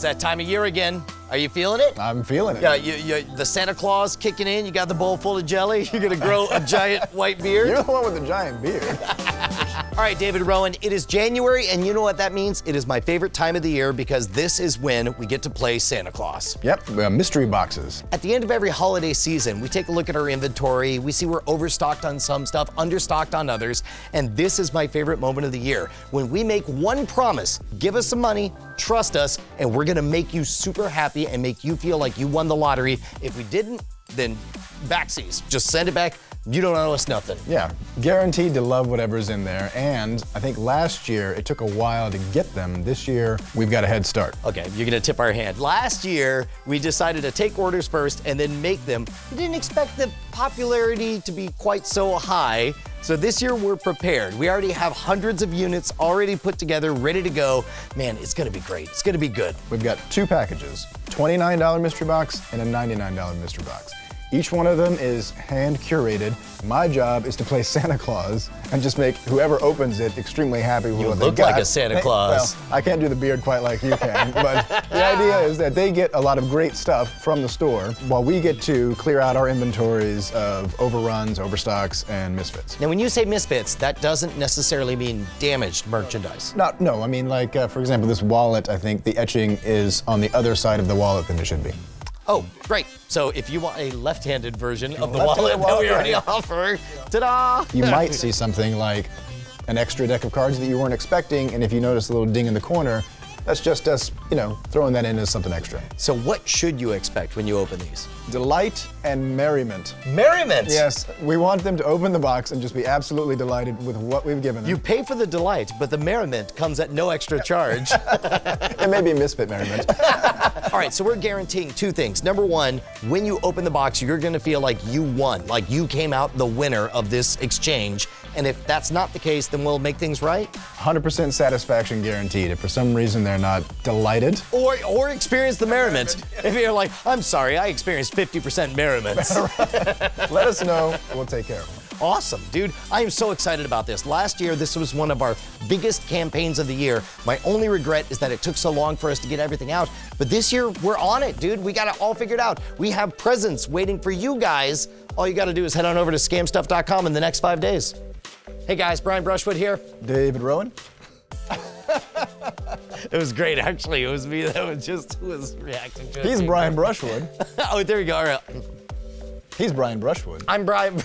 It's that time of year again. Are you feeling it? I'm feeling it. Yeah, you, you, the Santa Claus kicking in. You got the bowl full of jelly. You're gonna grow a giant white beard. You're the one with the giant beard. All right, David Rowyn, it is January, and you know what that means? It is my favorite time of the year because this is when we get to play Santa Claus. yep, uh, mystery boxes. At the end of every holiday season, we take a look at our inventory. We see we're overstocked on some stuff, understocked on others, and this is my favorite moment of the year when we make one promise give us some money, trust us, and we're gonna make you super happy and make you feel like you won the lottery. If we didn't, then backsies. Just send it back. You don't owe us nothing. Yeah, guaranteed to love whatever's in there. And I think last year it took a while to get them. This year we've got a head start. Okay, you're gonna tip our hand. Last year, we decided to take orders first and then make them. We didn't expect the popularity to be quite so high. So this year we're prepared. We already have hundreds of units already put together, ready to go. Man, it's gonna be great. It's gonna be good. We've got two packages, $29 mystery box and a $99 mystery box. Each one of them is hand curated. My job is to play Santa Claus and just make whoever opens it extremely happy with You what look they got. like a Santa Hey, Claus. Well, I can't do the beard quite like you can, but the idea is that they get a lot of great stuff from the store while we get to clear out our inventories of overruns, overstocks, and misfits. Now, when you say misfits, that doesn't necessarily mean damaged merchandise. Not, no, I mean like, uh, for example, this wallet, I think the etching is on the other side of the wallet than it should be. Oh, great. So if you want a left-handed version of the Left-handed wallet that we already right. offer, ta-da! You might see something like an extra deck of cards that you weren't expecting, and if you notice a little ding in the corner, that's just us, you know, throwing that in as something extra. So what should you expect when you open these? Delight and merriment. Merriment. Yes, we want them to open the box and just be absolutely delighted with what we've given them. You pay for the delight, but the merriment comes at no extra charge. it may be misfit merriment. All right, so we're guaranteeing two things. Number one, when you open the box, you're gonna feel like you won, like you came out the winner of this exchange. And if that's not the case, then we'll make things right. 100% satisfaction guaranteed. If for some reason they're not delighted, Or, or experience the merriment. If you're like, I'm sorry, I experienced 50% merriment. let us know. We'll take care of them. Awesome, dude. I am so excited about this. Last year, this was one of our biggest campaigns of the year. My only regret is that it took so long for us to get everything out. But this year, we're on it, dude. We got it all figured out. We have presents waiting for you guys. All you got to do is head on over to scamstuff.com in the next five days. Hey guys, Brian Brushwood here. David Rowyn. it was great, actually. It was me that was just was reacting to it. He's Brian Brushwood. oh, there you go. He's Brian Brushwood. I'm Brian.